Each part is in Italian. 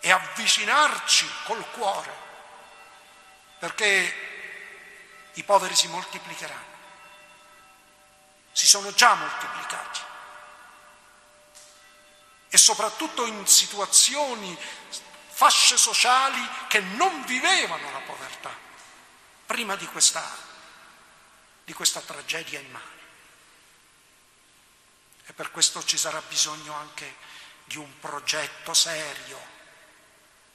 E avvicinarci col cuore, perché i poveri si moltiplicheranno, si sono già moltiplicati e soprattutto in situazioni, fasce sociali che non vivevano la povertà prima di questa, di questa tragedia immane. E per questo ci sarà bisogno anche di un progetto serio,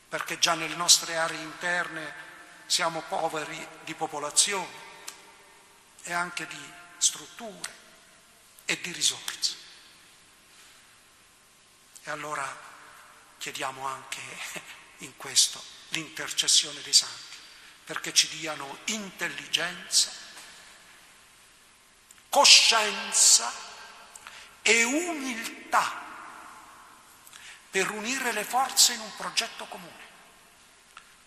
perché già nelle nostre aree interne siamo poveri di popolazione e anche di strutture e di risorse. E allora chiediamo anche in questo l'intercessione dei santi, perché ci diano intelligenza, coscienza e umiltà per unire le forze in un progetto comune.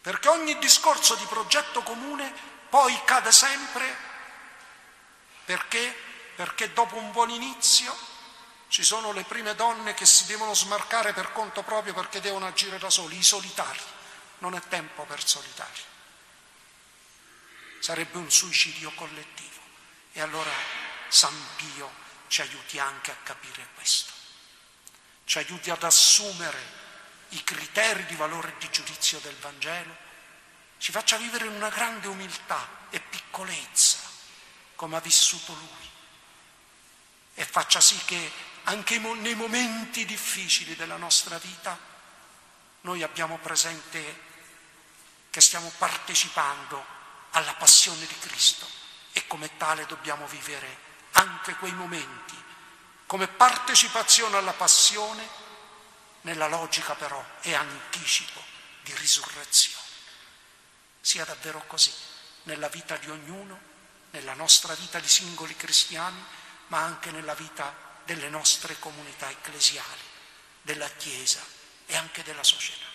Perché ogni discorso di progetto comune poi cade sempre perché? Perché dopo un buon inizio ci sono le prime donne che si devono smarcare per conto proprio perché devono agire da soli, i solitari. Non è tempo per solitari. Sarebbe un suicidio collettivo. E allora San Pio ci aiuti anche a capire questo. Ci aiuti ad assumere i criteri di valore e di giudizio del Vangelo, ci faccia vivere in una grande umiltà e piccolezza, come ha vissuto lui, e faccia sì che anche nei momenti difficili della nostra vita noi abbiamo presente che stiamo partecipando alla passione di Cristo e come tale dobbiamo vivere anche quei momenti come partecipazione alla passione nella logica però è anticipo di risurrezione. Sia davvero così nella vita di ognuno, nella nostra vita di singoli cristiani, ma anche nella vita delle nostre comunità ecclesiali, della Chiesa e anche della società.